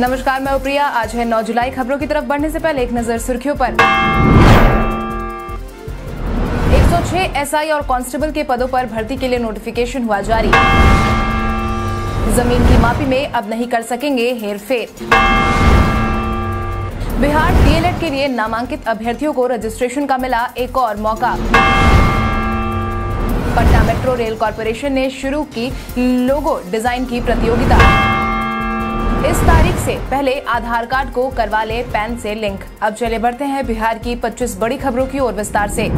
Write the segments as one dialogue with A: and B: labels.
A: नमस्कार, मैं प्रिया। आज है 9 जुलाई। खबरों की तरफ़ बढ़ने से पहले एक नज़र सुर्खियों पर। 106 एसआई और कांस्टेबल के पदों पर भर्ती के लिए नोटिफिकेशन हुआ जारी। ज़मीन की मापी में अब नहीं कर सकेंगे हेरफेर। बिहार डीएलएड के लिए नामांकित अभ्यर्थियों को रजिस्ट्रेशन का मिला एक और मौका। पटना मेट्रो रेल कॉरपोरेशन ने शुरू की लोगो डिज़ाइन की प्रतियोगिता। इस तारीख से पहले आधार कार्ड को करवा ले पैन से लिंक। अब चले बढ़ते हैं बिहार की 25 बड़ी खबरों की ओर विस्तार से।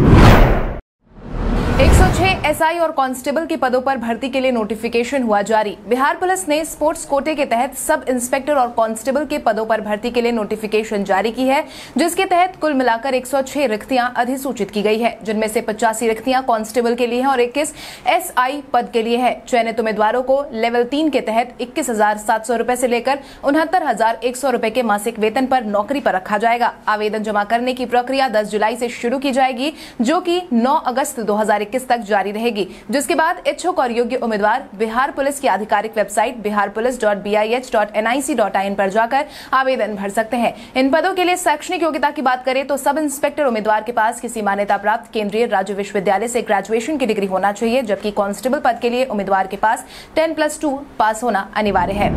A: 106 एसआई और कांस्टेबल के पदों पर भर्ती के लिए नोटिफिकेशन हुआ जारी। बिहार पुलिस ने स्पोर्ट्स कोटे के तहत सब इंस्पेक्टर और कांस्टेबल के पदों पर भर्ती के लिए नोटिफिकेशन जारी की है, जिसके तहत कुल मिलाकर 106 रिक्तियाँ अधिसूचित की गई है, जिनमें से पचासी रिक्तियाँ कांस्टेबल के लिए हैं और इक्कीस एसआई पद के लिए है। चयनित उम्मीदवारों को लेवल तीन के तहत इक्कीस हज़ार सौ लेकर उनहत्तर हज़ार के मासिक वेतन पर नौकरी पर रखा जाएगा। आवेदन जमा करने की प्रक्रिया दस जुलाई से शुरू की जाएगी, जो की नौ अगस्त दो 2021 तक जारी रहेगी। जिसके बाद इच्छुक और योग्य उम्मीदवार बिहार पुलिस की आधिकारिक website Bihar police dot B I H dot N I C dot IN पर जाकर आवेदन भर सकते हैं। इन पदों के लिए शैक्षणिक योग्यता की बात करें तो सब इंस्पेक्टर उम्मीदवार के पास किसी मान्यता प्राप्त केंद्रीय राज्य विश्वविद्यालय से ग्रेजुएशन की डिग्री होना चाहिए, जबकि कांस्टेबल पद के लिए उम्मीदवार के पास टेन प्लस टू पास होना अनिवार्य है।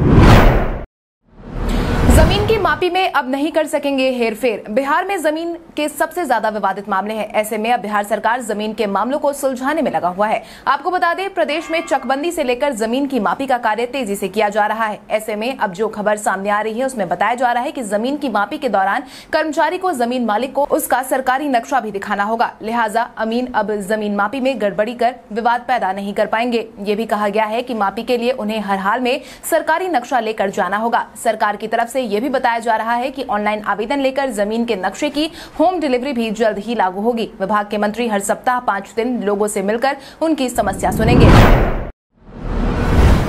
A: ज़मीन की मापी में अब नहीं कर सकेंगे हेरफेर। बिहार में ज़मीन के सबसे ज़्यादा विवादित मामले हैं। ऐसे में अब बिहार सरकार ज़मीन के मामलों को सुलझाने में लगा हुआ है। आपको बता दें, प्रदेश में चकबंदी से लेकर ज़मीन की मापी का कार्य तेज़ी से किया जा रहा है। ऐसे में अब जो खबर सामने आ रही है, उसमें बताया जा रहा है की ज़मीन की मापी के दौरान कर्मचारी को ज़मीन मालिक को उसका सरकारी नक्शा भी दिखाना होगा। लिहाजा अमीन अब ज़मीन मापी में गड़बड़ी कर विवाद पैदा नहीं कर पाएँगे। ये भी कहा गया है कि मापी के लिए उन्हें हर हाल में सरकारी नक्शा लेकर जाना होगा। सरकार की तरफ़ ऐसी यह भी बताया जा रहा है कि ऑनलाइन आवेदन लेकर ज़मीन के नक्शे की होम डिलीवरी भी जल्द ही लागू होगी। विभाग के मंत्री हर सप्ताह पाँच दिन लोगों से मिलकर उनकी समस्या सुनेंगे।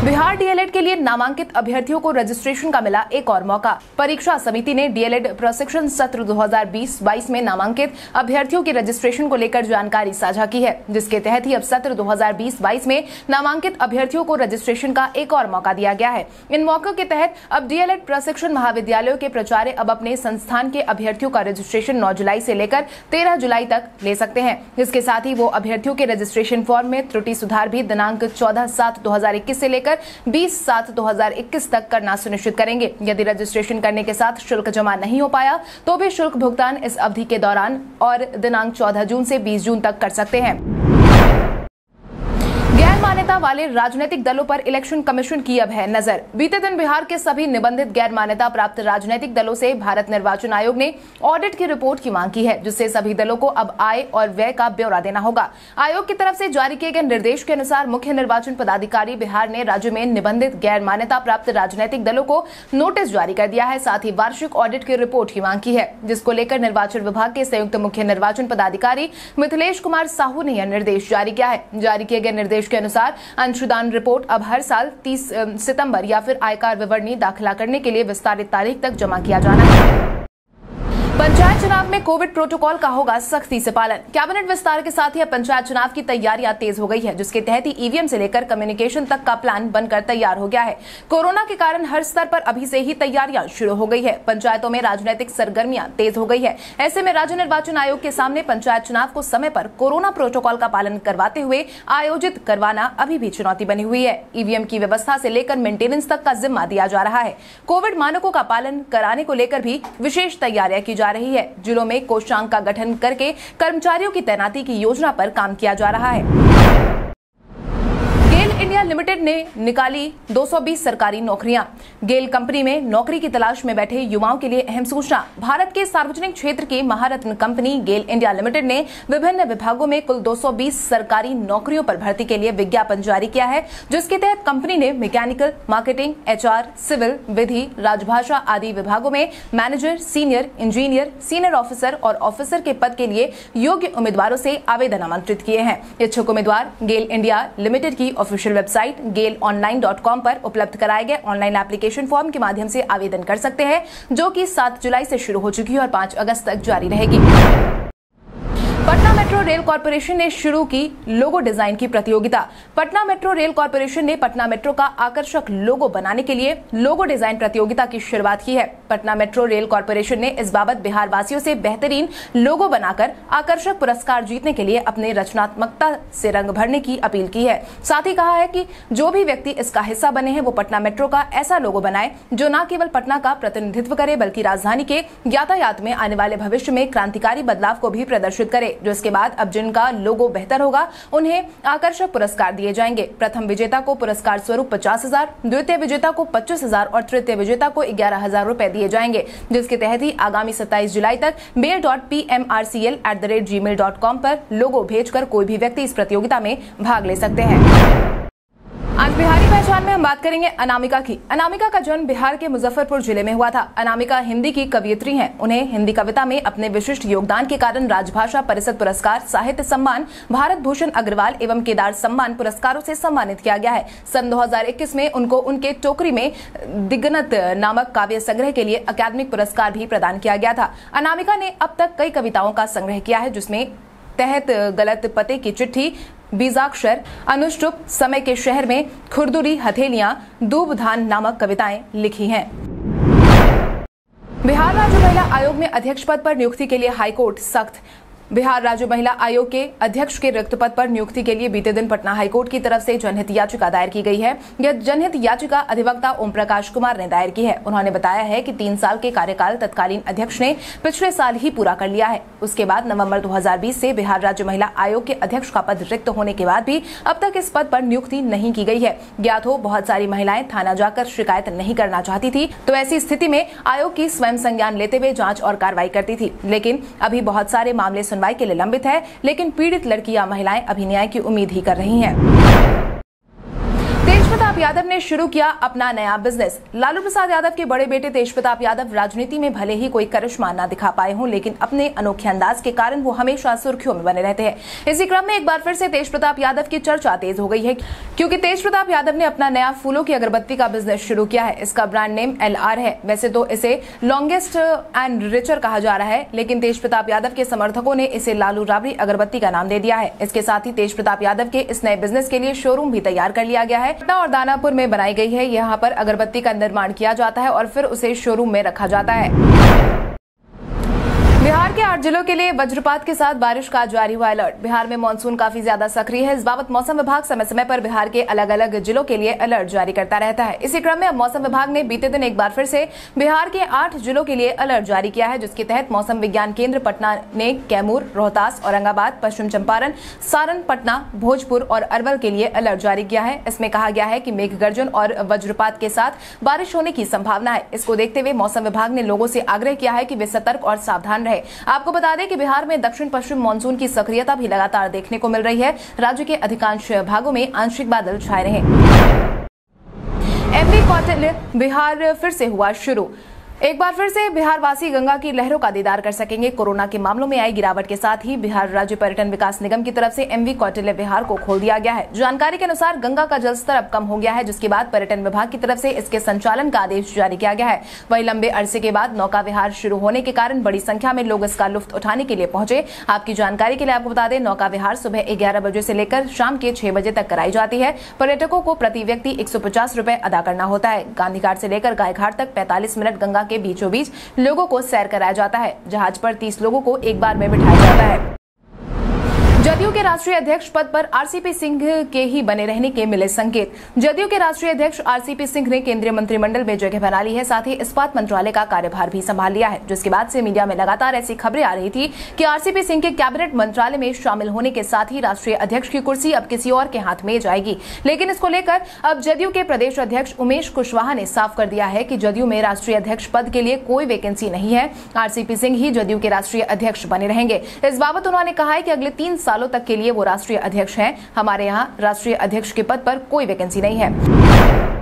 A: बिहार डीएलएड के लिए नामांकित अभ्यर्थियों को रजिस्ट्रेशन का मिला एक और मौका। परीक्षा समिति ने डीएलएड प्रशिक्षण सत्र 2020-22 में नामांकित अभ्यर्थियों के रजिस्ट्रेशन को लेकर जानकारी साझा की है, जिसके तहत ही अब सत्र 2020-22 में नामांकित अभ्यर्थियों को रजिस्ट्रेशन का एक और मौका दिया गया है। इन मौकों के तहत अब डीएलएड प्रशिक्षण महाविद्यालयों के प्राचार्य अब अपने संस्थान के अभ्यर्थियों का रजिस्ट्रेशन नौ जुलाई ऐसी लेकर तेरह जुलाई तक ले सकते हैं। इसके साथ ही वो अभ्यर्थियों के रजिस्ट्रेशन फॉर्म में त्रुटि सुधार भी दिनांक चौदह सात दो से लेकर लेकर 20 सात 2021 तक करना सुनिश्चित करेंगे। यदि रजिस्ट्रेशन करने के साथ शुल्क जमा नहीं हो पाया तो भी शुल्क भुगतान इस अवधि के दौरान और दिनांक 14 जून से 20 जून तक कर सकते हैं। मान्यता वाले राजनीतिक दलों पर इलेक्शन कमीशन की अब है नज़र। बीते दिन बिहार के सभी निबंधित गैर मान्यता प्राप्त राजनीतिक दलों से भारत निर्वाचन आयोग ने ऑडिट की रिपोर्ट की मांग की है, जिससे सभी दलों को अब आय और व्यय का ब्यौरा देना होगा। आयोग की तरफ़ से जारी किए गए निर्देश के अनुसार मुख्य निर्वाचन पदाधिकारी बिहार ने राज्य में निबंधित गैर मान्यता प्राप्त राजनीतिक दलों को नोटिस जारी कर दिया है, साथ ही वार्षिक ऑडिट की रिपोर्ट की मांग की है, जिसको लेकर निर्वाचन विभाग के संयुक्त मुख्य निर्वाचन पदाधिकारी मिथिलेश कुमार साहू ने यह निर्देश जारी किया है। जारी किए गए निर्देश के अनुसार अनुसार अंशदान रिपोर्ट अब हर साल 30 सितंबर या फिर आयकर विवरणी दाखिला करने के लिए विस्तारित तारीख तक जमा किया जाना है। पंचायत चुनाव में कोविड प्रोटोकॉल का होगा सख्ती से पालन। कैबिनेट विस्तार के साथ ही अब पंचायत चुनाव की तैयारियाँ तेज हो गई है, जिसके तहत ही ईवीएम से लेकर कम्युनिकेशन तक का प्लान बनकर तैयार हो गया है। कोरोना के कारण हर स्तर पर अभी से ही तैयारियाँ शुरू हो गई है। पंचायतों में राजनीतिक सरगर्मियाँ तेज हो गई है। ऐसे में राज्य निर्वाचन आयोग के सामने पंचायत चुनाव को समय पर कोरोना प्रोटोकॉल का पालन करवाते हुए आयोजित करवाना अभी भी चुनौती बनी हुई है। ईवीएम की व्यवस्था से लेकर मेंटेनेंस तक का जिम्मा दिया जा रहा है। कोविड मानकों का पालन कराने को लेकर भी विशेष तैयारियाँ की जा रही है। जिलों में कोषांग का गठन करके कर्मचारियों की तैनाती की योजना पर काम किया जा रहा है। लिमिटेड ने निकाली 220 सरकारी नौकरियाँ। गेल कंपनी में नौकरी की तलाश में बैठे युवाओं के लिए अहम सूचना। भारत के सार्वजनिक क्षेत्र की महारत्न कंपनी गेल इंडिया लिमिटेड ने विभिन्न विभागों में कुल 220 सरकारी नौकरियों पर भर्ती के लिए विज्ञापन जारी किया है, जिसके तहत कंपनी ने मैकेनिकल, मार्केटिंग, एचआर, सिविल, विधि, राजभाषा आदि विभागों में manager, senior, engineer, senior officer और ऑफिसर के पद के लिए योग्य उम्मीदवारों से आवेदन आमंत्रित किए हैं। इच्छुक उम्मीदवार गेल इंडिया लिमिटेड की official website GAIL online dot com पर उपलब्ध कराए गए ऑनलाइन एप्लीकेशन फॉर्म के माध्यम से आवेदन कर सकते हैं, जो कि 7 जुलाई से शुरू हो चुकी है और 5 अगस्त तक जारी रहेगी। पटना मेट्रो रेल कॉरपोरेशन ने शुरू की लोगो डिज़ाइन की प्रतियोगिता। पटना मेट्रो रेल कॉरपोरेशन ने पटना मेट्रो का आकर्षक लोगो बनाने के लिए लोगो डिज़ाइन प्रतियोगिता की शुरुआत की है। पटना मेट्रो रेल कॉरपोरेशन ने इस बाबत बिहार वासियों से बेहतरीन लोगो बनाकर आकर्षक पुरस्कार जीतने के लिए अपने रचनात्मकता से रंग भरने की अपील की है। साथ ही कहा है कि जो भी व्यक्ति इसका हिस्सा बने हैं, वो पटना मेट्रो का ऐसा लोगो बनाए, जो न केवल पटना का प्रतिनिधित्व करे, बल्कि राजधानी के यातायात में आने वाले भविष्य में क्रांतिकारी बदलाव को भी प्रदर्शित करे। इसके बाद अब जिनका लोगो बेहतर होगा, उन्हें आकर्षक पुरस्कार दिए जाएँगे। प्रथम विजेता को पुरस्कार स्वरूप पचास हज़ार, द्वितीय विजेता को पच्चीस हज़ार और तृतीय विजेता को ग्यारह हज़ार रूपए दिए जाएँगे, जिसके तहत ही आगामी सत्ताईस जुलाई तक mail dot P M R C L at the rate Gmail dot com पर लोगो भेजकर कोई भी व्यक्ति इस प्रतियोगिता में भाग ले सकते हैं। आज बिहारी पहचान में हम बात करेंगे अनामिका की। अनामिका का जन्म बिहार के मुजफ्फरपुर ज़िले में हुआ था। अनामिका हिंदी की कवियत्री हैं। उन्हें हिंदी कविता में अपने विशिष्ट योगदान के कारण राजभाषा परिषद पुरस्कार, साहित्य सम्मान, भारत भूषण अग्रवाल एवं केदार सम्मान पुरस्कारों से सम्मानित किया गया है। सन 2021 में उनको उनके टोकरी में दिग्गनत नामक काव्य संग्रह के लिए अकादमिक पुरस्कार भी प्रदान किया गया था। अनामिका ने अब तक कई कविताओं का संग्रह किया है, जिसमें तहत गलत पते की चिट्ठी, बीजाक्षर, अनुष्टुप, समय के शहर में खुरदुरी, हथेलियाँ, दूबधान नामक कविताएँ लिखी हैं। बिहार राज्य महिला आयोग में अध्यक्ष पद पर नियुक्ति के लिए हाईकोर्ट सख्त बिहार राज्य महिला आयोग के अध्यक्ष के रिक्त पद पर नियुक्ति के लिए बीते दिन पटना हाईकोर्ट की तरफ़ से जनहित याचिका दायर की गई है। यह जनहित याचिका अधिवक्ता ओम प्रकाश कुमार ने दायर की है। उन्होंने बताया है कि तीन साल के कार्यकाल तत्कालीन अध्यक्ष ने पिछले साल ही पूरा कर लिया है। उसके बाद नवंबर दो हज़ार बीस से बिहार राज्य महिला आयोग के अध्यक्ष का पद रिक्त होने के बाद भी अब तक इस पद पर नियुक्ति नहीं की गई है। ज्ञात हो, बहुत सारी महिलाएँ थाना जाकर शिकायत नहीं करना चाहती थी तो ऐसी स्थिति में आयोग की स्वयं संज्ञान लेते हुए जाँच और कार्रवाई करती थी। लेकिन अभी बहुत सारे मामले सुन सुनवाई के लिए लंबित है, लेकिन पीड़ित लड़की या महिलाएँ अभी न्याय की उम्मीद ही कर रही हैं। यादव ने शुरू किया अपना नया बिज़नेस लालू प्रसाद यादव के बड़े बेटे तेज प्रताप यादव राजनीति में भले ही कोई करिश्मा न दिखा पाए हों, लेकिन अपने अनोखे अंदाज के कारण वो हमेशा सुर्खियों में बने रहते हैं। इसी क्रम में एक बार फिर से तेज प्रताप यादव की चर्चा तेज हो गई है, क्योंकि तेज प्रताप यादव ने अपना नया फूलों की अगरबत्ती का बिज़नेस शुरू किया है। इसका ब्रांड नेम एलआर है। वैसे तो इसे लॉन्गेस्ट एंड रिचर कहा जा रहा है, लेकिन तेज प्रताप यादव के समर्थकों ने इसे लालू राबड़ी अगरबत्ती का नाम दे दिया है। इसके साथ ही तेज प्रताप यादव के इस नए बिज़नेस के लिए शोरूम भी तैयार कर लिया गया है। और दानापुर में बनाई गई है। यहाँ पर अगरबत्ती का निर्माण किया जाता है और फिर उसे शोरूम में रखा जाता है। बिहार के आठ जिलों के लिए वज्रपात के साथ बारिश का जारी हुआ अलर्ट। बिहार में मानसून काफ़ी ज़्यादा सक्रिय है। इस बाबत मौसम विभाग समय समय पर बिहार के अलग अलग जिलों के लिए अलर्ट जारी करता रहता है। इसी क्रम में अब मौसम विभाग ने बीते दिन एक बार फिर से बिहार के आठ जिलों के लिए अलर्ट जारी किया है, जिसके तहत मौसम विज्ञान केंद्र पटना ने कैमूर, रोहतास, औरंगाबाद, पश्चिम चंपारण, सारण, पटना, भोजपुर और अरवल के लिए अलर्ट जारी किया है। इसमें कहा गया है कि मेघ गर्जन और वज्रपात के साथ बारिश होने की संभावना है। इसको देखते हुए मौसम विभाग ने लोगों से आग्रह किया है कि वे सतर्क और सावधान रहे। आपको बता दें कि बिहार में दक्षिण पश्चिम मानसून की सक्रियता भी लगातार देखने को मिल रही है। राज्य के अधिकांश भागों में आंशिक बादल छाए रहे। एमपी कौटिल्य, बिहार फिर से हुआ शुरू। एक बार फिर से बिहार वासी गंगा की लहरों का दीदार कर सकेंगे। कोरोना के मामलों में आई गिरावट के साथ ही बिहार राज्य पर्यटन विकास निगम की तरफ़ से एमवी कौटिल्य बिहार को खोल दिया गया है। जानकारी के अनुसार गंगा का जलस्तर अब कम हो गया है, जिसके बाद पर्यटन विभाग की तरफ़ से इसके संचालन का आदेश जारी किया गया है। वही लंबे अरसे के बाद नौका विहार शुरू होने के कारण बड़ी संख्या में लोग इसका लुफ्त उठाने के लिए पहुँचे। आपकी जानकारी के लिए आपको बता दें, नौका विहार सुबह ग्यारह बजे से लेकर शाम के छह बजे तक कराई जाती है। पर्यटकों को प्रति व्यक्ति एक सौ अदा करना होता है। गांधी घाट से लेकर गायघाट तक पैंतालीस मिनट गंगा के बीचों बीच लोगों को सैर कराया जाता है, जहाज़ पर तीस लोगों को एक बार में बिठाया जाता है। जदयू के राष्ट्रीय अध्यक्ष पद पर आरसीपी सिंह के ही बने रहने के मिले संकेत। जदयू के राष्ट्रीय अध्यक्ष आरसीपी सिंह ने केंद्रीय मंत्रिमंडल में जगह बना ली है, साथ ही इस्पात मंत्रालय का कार्यभार भी संभाल लिया है, जिसके बाद से मीडिया में लगातार ऐसी खबरें आ रही थी कि आरसीपी सिंह के कैबिनेट मंत्रालय में शामिल होने के साथ ही राष्ट्रीय अध्यक्ष की कुर्सी अब किसी और के हाथ में जाएगी। लेकिन इसको लेकर अब जदयू के प्रदेश अध्यक्ष उमेश कुशवाहा ने साफ़ कर दिया है कि जदयू में राष्ट्रीय अध्यक्ष पद के लिए कोई वैकेंसी नहीं है। आरसीपी सिंह ही जदयू के राष्ट्रीय अध्यक्ष बने रहेंगे। इस बाबत उन्होंने कहा है कि अगले तीन सालों तक के लिए वो राष्ट्रीय अध्यक्ष हैं। हमारे यहाँ राष्ट्रीय अध्यक्ष के पद पर कोई वैकेंसी नहीं है।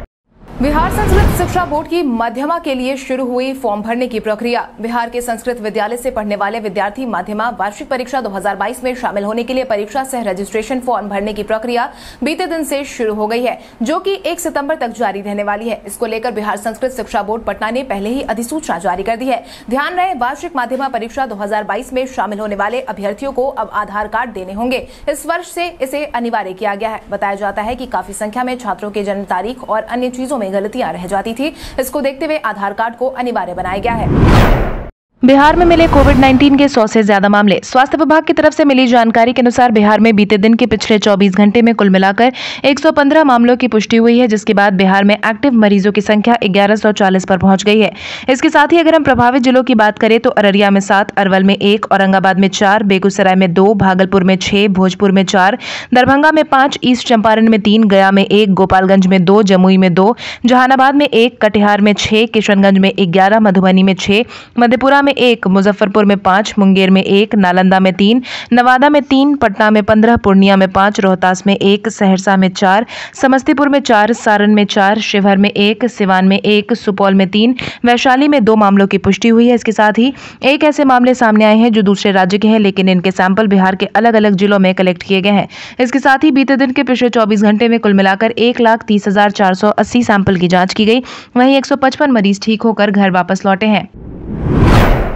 A: बिहार संस्कृत शिक्षा बोर्ड की मध्यमा के लिए शुरू हुई फॉर्म भरने की प्रक्रिया। बिहार के संस्कृत विद्यालय से पढ़ने वाले विद्यार्थी माध्यमा वार्षिक परीक्षा 2022 में शामिल होने के लिए परीक्षा सह रजिस्ट्रेशन फॉर्म भरने की प्रक्रिया बीते दिन से शुरू हो गई है, जो कि 1 सितंबर तक जारी रहने वाली है। इसको लेकर बिहार संस्कृत शिक्षा बोर्ड पटना ने पहले ही अधिसूचना जारी कर दी है। ध्यान रहे, वार्षिक माध्यमा परीक्षा दो हज़ार बाईस में शामिल होने वाले अभ्यर्थियों को अब आधार कार्ड देने होंगे। इस वर्ष से इसे अनिवार्य किया गया है। बताया जाता है की काफ़ी संख्या में छात्रों के जन्म तारीख और अन्य चीज़ों में गलतियाँ रह जाती थी। इसको देखते हुए आधार कार्ड को अनिवार्य बनाया गया है।
B: बिहार में मिले कोविड 19 के 100 से ज़्यादा मामले। स्वास्थ्य विभाग की तरफ़ से मिली जानकारी के अनुसार बिहार में बीते दिन के पिछले 24 घंटे में कुल मिलाकर 115 मामलों की पुष्टि हुई है, जिसके बाद बिहार में एक्टिव मरीजों की संख्या 1140 पर पहुँच गई है। इसके साथ ही अगर हम प्रभावित जिलों की बात करें तो अररिया में सात, अरवल में एक, औरंगाबाद में चार, बेगूसराय में दो, भागलपुर में छह, भोजपुर में चार, दरभंगा में पाँच, ईस्ट चंपारण में तीन, गया में एक, गोपालगंज में दो, जमुई में दो, जहानाबाद में एक, कटिहार में छह, किशनगंज में ग्यारह, मधुबनी में छह, मधेपुरा में में एक, मुजफ्फरपुर में पाँच, मुंगेर में एक, नालंदा में तीन, नवादा में तीन, पटना में पंद्रह, पूर्णिया में पाँच, रोहतास में एक, सहरसा में चार, समस्तीपुर में चार, सारण में चार, शिवहर में एक, सिवान में एक, सुपौल में तीन, वैशाली में दो मामलों की पुष्टि हुई है। इसके साथ ही एक ऐसे मामले सामने आए हैं जो दूसरे राज्य के हैं, लेकिन इनके सैंपल बिहार के अलग अलग जिलों में कलेक्ट किए गए हैं। इसके साथ ही बीते दिन के पिछले चौबीस घंटे में कुल मिलाकर एक लाख तीस हज़ार चार सौ अस्सी सैंपल की जाँच की गई। वहीं एक सौ पचपन मरीज़ ठीक होकर घर वापस लौटे हैं।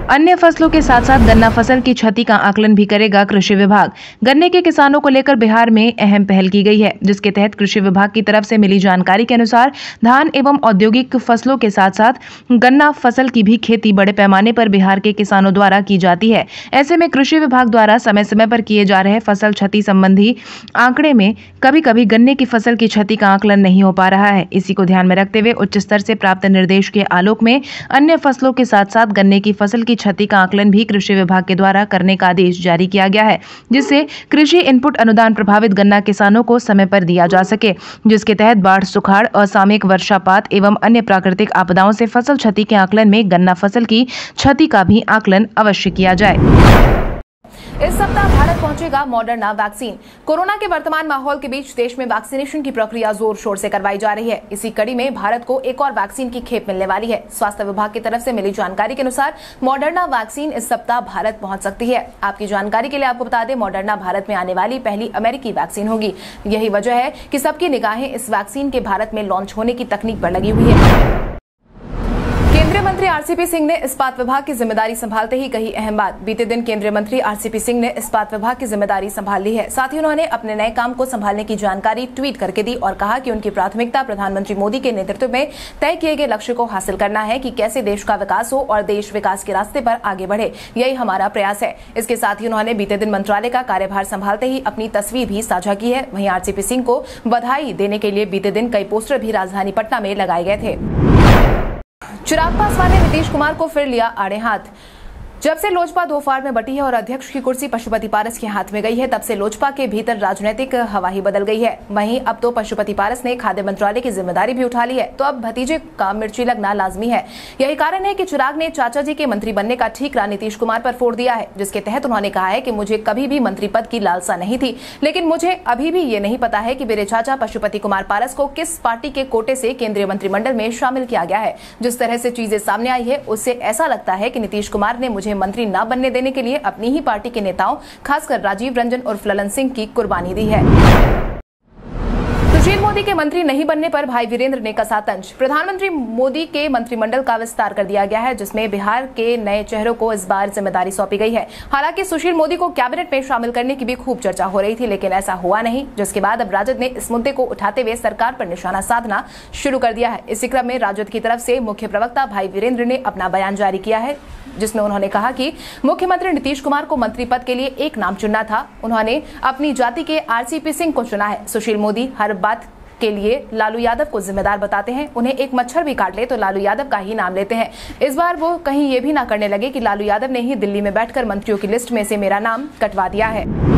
B: अन्य फ़सलों के साथ साथ गन्ना फ़सल की क्षति का आकलन भी करेगा कृषि विभाग। गन्ने के किसानों को लेकर बिहार में अहम पहल की गई है, जिसके तहत कृषि विभाग की तरफ़ से मिली जानकारी के अनुसार धान एवं औद्योगिक फ़सलों के साथ साथ गन्ना फ़सल की भी खेती बड़े पैमाने पर बिहार के किसानों द्वारा की जाती है। ऐसे में कृषि विभाग द्वारा समय समय पर किए जा रहे फ़सल क्षति संबंधी आंकड़े में कभी कभी गन्ने की फ़सल की क्षति का आकलन नहीं हो पा रहा है। इसी को ध्यान में रखते हुए उच्च स्तर से प्राप्त निर्देश के आलोक में अन्य फ़सलों के साथ साथ गन्ने की फ़सल की क्षति का आकलन भी कृषि विभाग के द्वारा करने का आदेश जारी किया गया है, जिससे कृषि इनपुट अनुदान प्रभावित गन्ना किसानों को समय पर दिया जा सके, जिसके तहत बाढ़, सुखाड़, असामयिक वर्षापात एवं अन्य प्राकृतिक आपदाओं से फ़सल क्षति के आकलन में गन्ना फ़सल की क्षति का भी आकलन अवश्य किया जाए।
A: इस सप्ताह भारत पहुंचेगा मॉडर्ना वैक्सीन। कोरोना के वर्तमान माहौल के बीच देश में वैक्सीनेशन की प्रक्रिया ज़ोर शोर से करवाई जा रही है। इसी कड़ी में भारत को एक और वैक्सीन की खेप मिलने वाली है। स्वास्थ्य विभाग की तरफ़ से मिली जानकारी के अनुसार मॉडर्ना वैक्सीन इस सप्ताह भारत पहुँच सकती है। आपकी जानकारी के लिए आपको बता दें, मॉडर्ना भारत में आने वाली पहली अमेरिकी वैक्सीन होगी। यही वजह है कि सबकी निगाहें इस वैक्सीन के भारत में लॉन्च होने की तकनीक पर लगी हुई है। मंत्री आरसीपी सिंह ने इस्पात विभाग की ज़िम्मेदारी संभालते ही कही अहम बात। बीते दिन केंद्रीय मंत्री आरसीपी सिंह ने इस्पात विभाग की ज़िम्मेदारी संभाल ली है। साथ ही उन्होंने अपने नए काम को संभालने की जानकारी ट्वीट करके दी और कहा कि उनकी प्राथमिकता प्रधानमंत्री मोदी के नेतृत्व में तय किए गए लक्ष्य को हासिल करना है कि कैसे देश का विकास हो और देश विकास के रास्ते पर आगे बढ़े। यही हमारा प्रयास है। इसके साथ ही उन्होंने बीते दिन मंत्रालय का कार्यभार संभालते ही अपनी तस्वीर भी साझा की है। वहीं आरसीपी सिंह को बधाई देने के लिए बीते दिन कई पोस्टर भी राजधानी पटना में लगाए गए थे। चिराग पासवान ने नीतीश कुमार को फिर लिया आड़े हाथ। जब से लोजपा दो फाड़ में बटी है और अध्यक्ष की कुर्सी पशुपति पारस के हाथ में गई है, तब से लोजपा के भीतर राजनीतिक हवा ही बदल गई है। वहीं अब तो पशुपति पारस ने खाद्य मंत्रालय की ज़िम्मेदारी भी उठा ली है। तो अब भतीजे का मिर्ची लगना लाजमी है। यही कारण है कि चिराग ने चाचा जी के मंत्री बनने का ठीकरा नीतीश कुमार पर फोड़ दिया है, जिसके तहत उन्होंने कहा है कि मुझे कभी भी मंत्री पद की लालसा नहीं थी, लेकिन मुझे अभी भी ये नहीं पता है कि मेरे चाचा पशुपति कुमार पारस को किस पार्टी के कोटे से केंद्रीय मंत्रिमंडल में शामिल किया गया है। जिस तरह से चीज़ें सामने आई है, उससे ऐसा लगता है कि नीतीश कुमार ने मुझे मंत्री न बनने देने के लिए अपनी ही पार्टी के नेताओं, खासकर राजीव रंजन और ललन सिंह की कुर्बानी दी है। मोदी के मंत्री नहीं बनने पर भाई वीरेंद्र ने कसा तंज। प्रधानमंत्री मोदी के मंत्रिमंडल का विस्तार कर दिया गया है, जिसमें बिहार के नए चेहरों को इस बार ज़िम्मेदारी सौंपी गई है। हालाँकि सुशील मोदी को कैबिनेट में शामिल करने की भी खूब चर्चा हो रही थी, लेकिन ऐसा हुआ नहीं, जिसके बाद अब राजद ने इस मुद्दे को उठाते हुए सरकार पर निशाना साधना शुरू कर दिया है। इसी क्रम में राजद की तरफ़ से मुख्य प्रवक्ता भाई वीरेंद्र ने अपना बयान जारी किया है, जिसमें उन्होंने कहा कि मुख्यमंत्री नीतीश कुमार को मंत्री पद के लिए एक नाम चुनना था। उन्होंने अपनी जाति के आरसीपी सिंह को चुना है। सुशील मोदी हर बात के लिए लालू यादव को जिम्मेदार बताते हैं। उन्हें एक मच्छर भी काट ले तो लालू यादव का ही नाम लेते हैं। इस बार वो कहीं ये भी ना करने लगे कि लालू यादव ने ही दिल्ली में बैठकर मंत्रियों की लिस्ट में से मेरा नाम कटवा दिया है।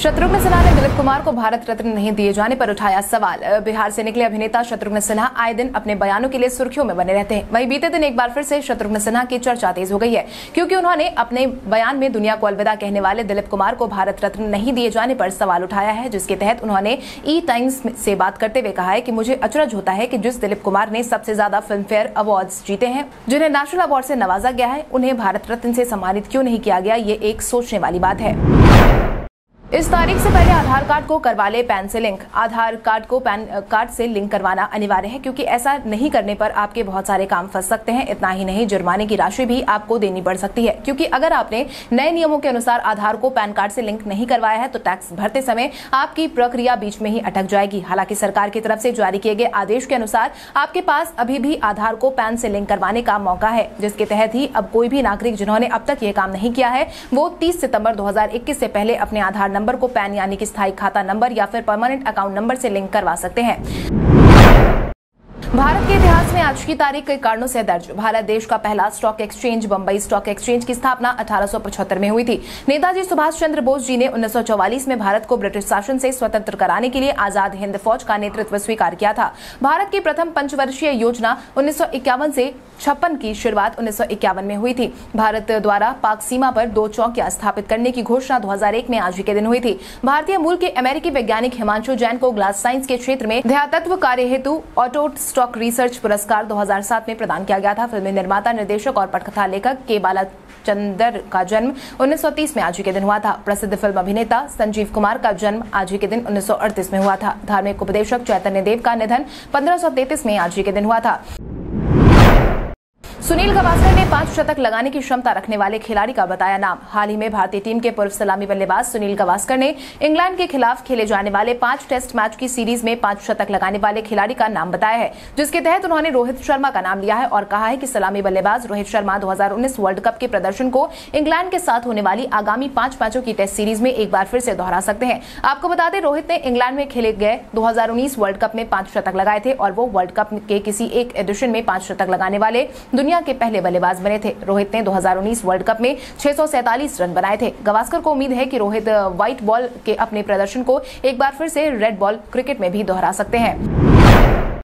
A: शत्रुघ्न सिन्हा ने दिलीप कुमार को भारत रत्न नहीं दिए जाने पर उठाया सवाल। बिहार से निकले अभिनेता शत्रुघ्न सिन्हा आए दिन अपने बयानों के लिए सुर्खियों में बने रहते हैं। वहीं बीते दिन एक बार फिर से शत्रुघ्न सिन्हा की चर्चा तेज हो गई है, क्योंकि उन्होंने अपने बयान में दुनिया को अलविदा कहने वाले दिलीप कुमार को भारत रत्न नहीं दिए जाने पर सवाल उठाया है, जिसके तहत उन्होंने ई टाइम्स से बात करते हुए कहा है कि मुझे अचरज होता है कि जिस दिलीप कुमार ने सबसे ज़्यादा फ़िल्म फेयर अवार्ड जीते हैं, जिन्हें नेशनल अवार्ड से नवाजा गया है, उन्हें भारत रत्न से सम्मानित क्यों नहीं किया गया, ये एक सोचने वाली बात है। इस तारीख से पहले आधार कार्ड को करवा ले पैन से लिंक। आधार कार्ड को पैन कार्ड से लिंक करवाना अनिवार्य है, क्योंकि ऐसा नहीं करने पर आपके बहुत सारे काम फंस सकते हैं। इतना ही नहीं, जुर्माने की राशि भी आपको देनी पड़ सकती है। क्योंकि अगर आपने नए नियमों के अनुसार आधार को पैन कार्ड से लिंक नहीं करवाया है तो टैक्स भरते समय आपकी प्रक्रिया बीच में ही अटक जाएगी। हालाँकि सरकार की तरफ़ से जारी किए गए आदेश के अनुसार आपके पास अभी भी आधार को पैन से लिंक करवाने का मौका है, जिसके तहत ही अब कोई भी नागरिक जिन्होंने अब तक ये काम नहीं किया है, वो तीस सितंबर दो हज़ार इक्कीस से पहले अपने आधार नंबर को पैन यानी कि स्थायी खाता नंबर या फिर परमानेंट अकाउंट नंबर से लिंक करवा सकते हैं। भारत के इतिहास में आज की तारीख कई कारणों से दर्ज। भारत देश का पहला stock exchange Bombay stock exchange की स्थापना अठारह सौ पचहत्तर में हुई थी। नेताजी सुभाष चंद्र बोस जी ने 1944 में भारत को ब्रिटिश शासन से स्वतंत्र कराने के लिए आज़ाद हिंद फौज का नेतृत्व स्वीकार किया था। भारत की प्रथम पंचवर्षीय योजना उन्नीस से छप्पन की शुरुआत उन्नीस सौ इक्यावन में हुई थी। भारत द्वारा पाक सीमा पर दो चौकियाँ स्थापित करने की घोषणा 2001 में आज ही के दिन हुई थी। भारतीय मूल के अमेरिकी वैज्ञानिक हिमांशु जैन को ग्लास साइंस के क्षेत्र में ध्यातत्व कार्य हेतु ऑटो स्टॉक रिसर्च पुरस्कार 2007 में प्रदान किया गया था। फ़िल्म निर्माता, निर्देशक और पटकथा लेखक के बाला चंदर का जन्म 1930 में आज ही के दिन हुआ था। प्रसिद्ध फ़िल्म अभिनेता संजीव कुमार का जन्म आज ही के दिन 1938 में हुआ था। धार्मिक उपदेशक चैतन्य देव का निधन 1533 में आज ही के दिन हुआ था। सुनील गवास्कर ने पाँच शतक लगाने की क्षमता रखने वाले खिलाड़ी का बताया नाम। हाल ही में भारतीय टीम के पूर्व सलामी बल्लेबाज सुनील गवास्कर ने इंग्लैंड के खिलाफ खेले जाने वाले पाँच टेस्ट मैच की सीरीज़ में पाँच शतक लगाने वाले खिलाड़ी का नाम बताया है, जिसके तहत उन्होंने रोहित शर्मा का नाम लिया है और कहा है कि सलामी बल्लेबाज रोहित शर्मा दो हज़ार उन्नीस वर्ल्ड कप के प्रदर्शन को इंग्लैंड के साथ होने वाली आगामी पाँच मैचों की टेस्ट सीरीज़ में एक बार फिर से दोहरा सकते हैं। आपको बता दें, रोहित ने इंग्लैंड में खेले गए दो हज़ार उन्नीस वर्ल्ड कप में पाँच शतक लगाए थे और वो वर्ल्ड कप के किसी एक एडिशन में पाँच शतक लगाने वाले दुनिया के पहले बल्लेबाज बने थे। रोहित ने 2019 वर्ल्ड कप में छह सौ सैंतालीस रन बनाए थे। गवास्कर को उम्मीद है कि रोहित व्हाइट बॉल के अपने प्रदर्शन को एक बार फिर से रेड बॉल क्रिकेट में भी दोहरा सकते हैं।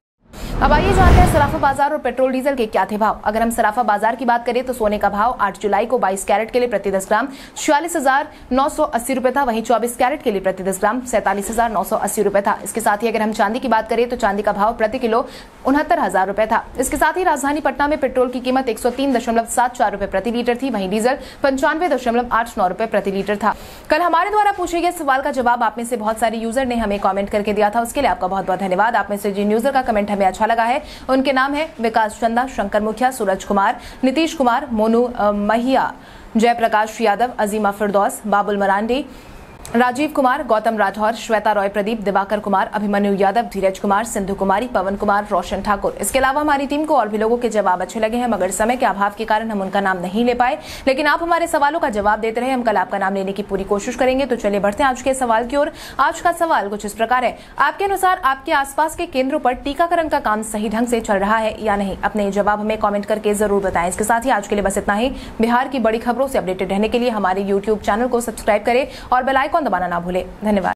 A: अब आइए जानते हैं सराफा बाज़ार और पेट्रोल डीजल के क्या थे भाव। अगर हम सराफा बाज़ार की बात करें तो सोने का भाव 8 जुलाई को 22 कैरेट के लिए प्रति दस ग्राम, छियालीस हज़ार नौ सौ अस्सी रुपए था, वहीं 24 कैरेट के लिए प्रति दस ग्राम, सैंतालीस हज़ार नौ सौ अस्सी रुपए था। इसके साथ ही अगर हम चांदी की बात करें तो चांदी का भाव प्रति किलो उनहत्तर हज़ार था। इसके साथ ही राजधानी पटना में पेट्रोल की कीमत एक सौ तीन दशमलव सात चार प्रति लीटर थी, वहीं डीजल पंचानवे दशमलव आठ नौ प्रति लीटर था। कल हमारे द्वारा पूछे गए सवाल का जवाब आप में से बहुत सारे यूज़र ने हमें कॉमेंट करके दिया था। उसके लिए आपका बहुत बहुत धन्यवाद। आप में से जिन यूज़र का कमेंट हमें अच्छा लगा है। उनके नाम है विकास चंदा, शंकर मुखिया, सूरज कुमार, नीतीश कुमार, मोनू महिया, जयप्रकाश यादव, अजीमा फिरदौस, बाबुल मरांडी राजीव कुमार, गौतम राठौर, श्वेता रॉय, प्रदीप दिवाकर कुमार, अभिमन्यु यादव, धीरज कुमार, सिंधु कुमारी, पवन कुमार, रोशन ठाकुर। इसके अलावा हमारी टीम को और भी लोगों के जवाब अच्छे लगे हैं, मगर समय के अभाव के कारण हम उनका नाम नहीं ले पाए। लेकिन आप हमारे सवालों का जवाब देते रहे, हम कल आपका नाम लेने की पूरी कोशिश करेंगे तो चलिए बढ़ते हैं आज के सवाल की ओर। आज का सवाल कुछ इस प्रकार है। आपके अनुसार आपके आसपास के केंद्रों पर टीकाकरण का काम सही ढंग से चल रहा है या नहीं? अपने जवाब हमें कॉमेंट करके ज़रूर बताएँ। इसके साथ ही आज के लिए बस इतना ही। बिहार की बड़ी खबरों से अपडेटेड रहने के लिए हमारे यूट्यूब चैनल को सब्सक्राइब करें और बेलाइकॉन दबाना ना भूले धन्यवाद